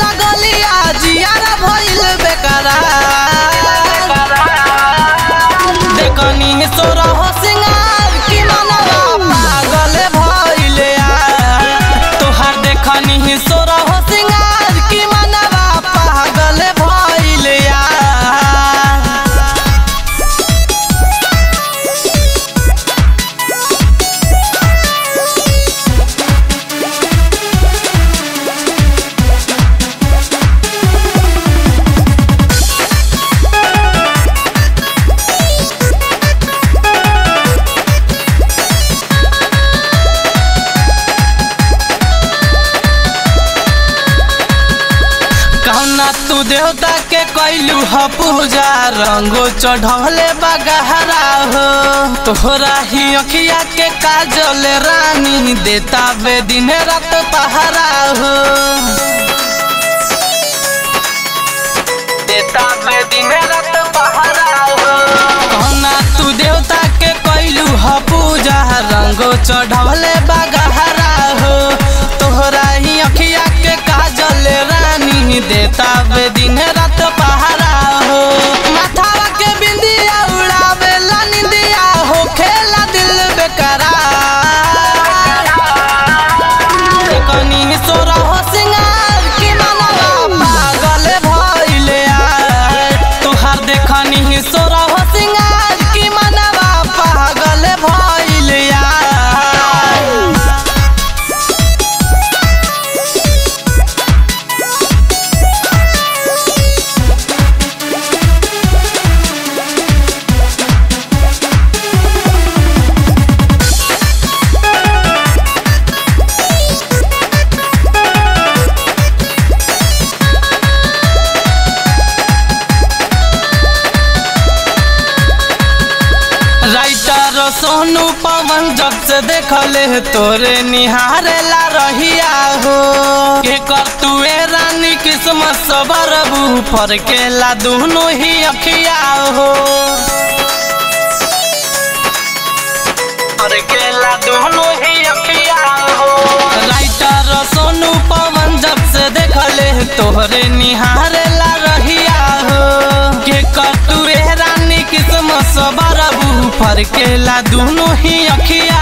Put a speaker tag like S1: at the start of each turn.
S1: लगलिया जियार भइल बेकरार। देखनी सोरह से देवता के कैलू ह पूजा। रंगो चढ़वले बगहरा हो। तोहरा ही अखिया के काजल रानी देता बे दिन रात पहरा हो। देता बे दिन रात पहरा हो। कहना तू देवता के कैलू ह पूजा। रंगो चढ़वले देखनी सोरा सोनू पवन, जब से देखले तोरे निहारे ला रहिया हो। के कर तुए रानी किस्मत सबर फर के ला दोनों ही अखिया हो। फर के ला दोनों ही अखिया हो। राइटर सोनू पवन, जब से देखले तोहरे निहारे सबर के दोनों ही अखिया